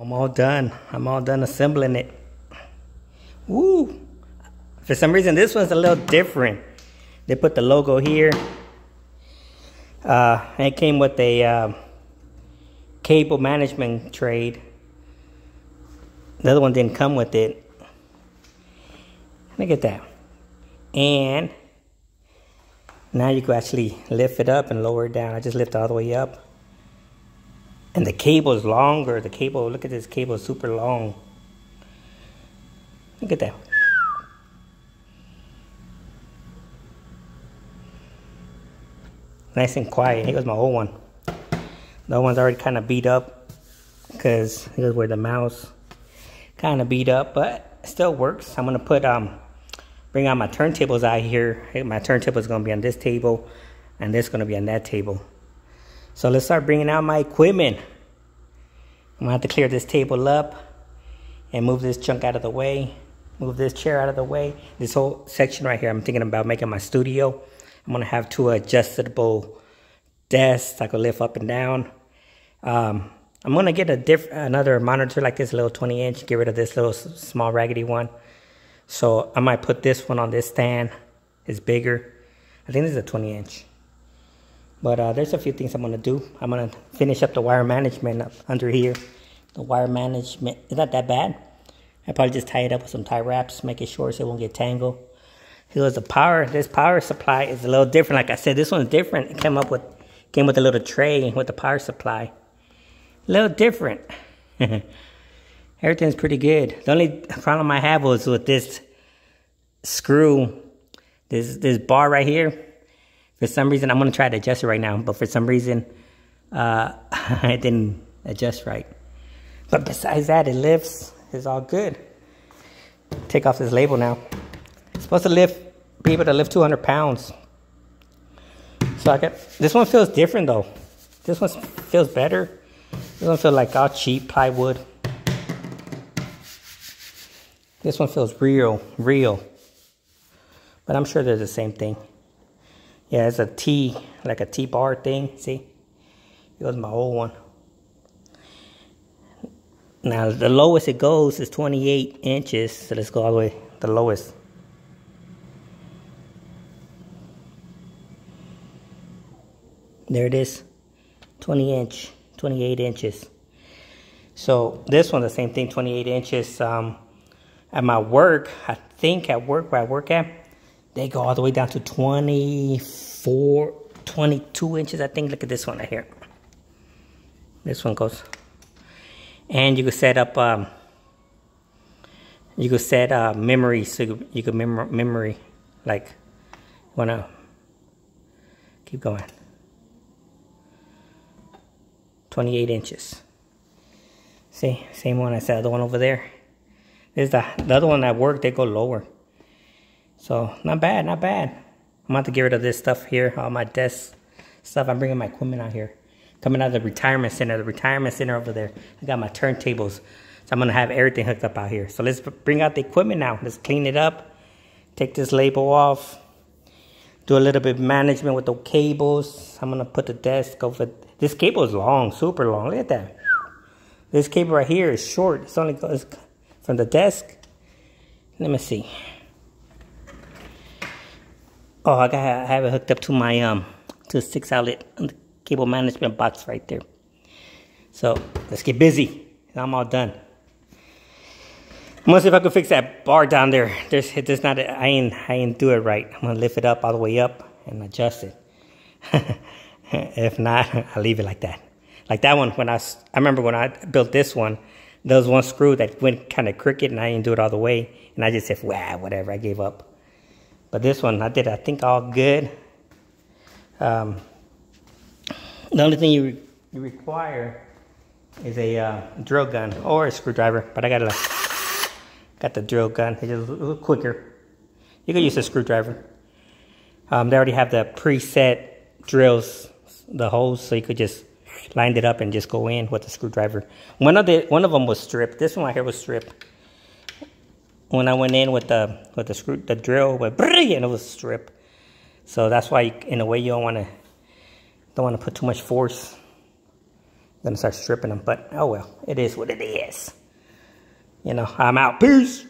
I'm all done. I'm all done assembling it. Woo! For some reason, this one's a little different. They put the logo here. Uh, it came with a uh, cable management trade. The other one didn't come with it. Look at that. And now you can actually lift it up and lower it down. I just lift all the way up. And the cable is longer. The cable, look at this cable, is super long. Look at that. Nice and quiet. Here goes my old one. The old one's already kind of beat up because here's where the mouse kind of beat up, but still works. I'm gonna put um bring out my turntables out here. My turntable is gonna be on this table, and this is gonna be on that table. So let's start bringing out my equipment. I'm gonna have to clear this table up and move this junk out of the way. Move this chair out of the way. This whole section right here, I'm thinking about making my studio. I'm gonna have two adjustable desks I can lift up and down. Um, I'm gonna get a diff another monitor like this, a little 20 inch. Get rid of this little small raggedy one. So I might put this one on this stand. It's bigger. I think this is a 20 inch. But uh, there's a few things I'm gonna do. I'm gonna finish up the wire management up under here. The wire management is not that bad. I probably just tie it up with some tie wraps, make it short so it won't get tangled. Here's the power. This power supply is a little different. Like I said, this one's different. It came up with came with a little tray with the power supply. A little different. Everything's pretty good. The only problem I have was with this screw, this this bar right here. For some reason, I'm gonna try to adjust it right now, but for some reason, uh, it didn't adjust right. But besides that, it lifts. It's all good. Take off this label now. It's supposed to lift, be able to lift 200 pounds. So I got this one feels different though. This one feels better. This one feels like all cheap plywood. This one feels real, real. But I'm sure they're the same thing. Yeah, it's a T, like a T-bar thing, see? It was my old one. Now, the lowest it goes is 28 inches. So let's go all the way, the lowest. There it is, 20 inch, 28 inches. So this one, the same thing, 28 inches. Um, at my work, I think at work where I work at, they go all the way down to 24, 22 inches. I think, look at this one right here. This one goes. And you can set up, um, you can set uh, memory, so you could mem memory, like, wanna keep going. 28 inches. See, same one as the other one over there. There's the, the other one at work, they go lower. So, not bad, not bad. I'm about to get rid of this stuff here, all my desk stuff. I'm bringing my equipment out here. Coming out of the retirement center, the retirement center over there. I got my turntables. So I'm gonna have everything hooked up out here. So let's bring out the equipment now. Let's clean it up. Take this label off. Do a little bit of management with the cables. I'm gonna put the desk over this cable is long, super long. Look at that. This cable right here is short. It's only goes from the desk. Let me see. Oh, I got I have it hooked up to my um to six outlet cable management box right there. So let's get busy. I'm all done. I'm gonna see if I can fix that bar down there. There's there's not a, I ain't I ain't do it right. I'm gonna lift it up all the way up and adjust it. if not, I'll leave it like that. Like that one, when I, I remember when I built this one, there was one screw that went kind of crooked and I didn't do it all the way. And I just said, wow, whatever, I gave up. But this one, I did, I think, all good. Um, the only thing you, you require is a uh, drill gun or a screwdriver. But I got, a, got the drill gun. It's a little quicker. You can use a screwdriver. Um, they already have the preset drills the holes so you could just line it up and just go in with the screwdriver. One of the one of them was stripped. This one right here was stripped. When I went in with the with the screw the drill went and it was stripped. So that's why you, in a way you don't want to don't want to put too much force gonna start stripping them, but oh well, it is what it is. You know, I'm out. Peace.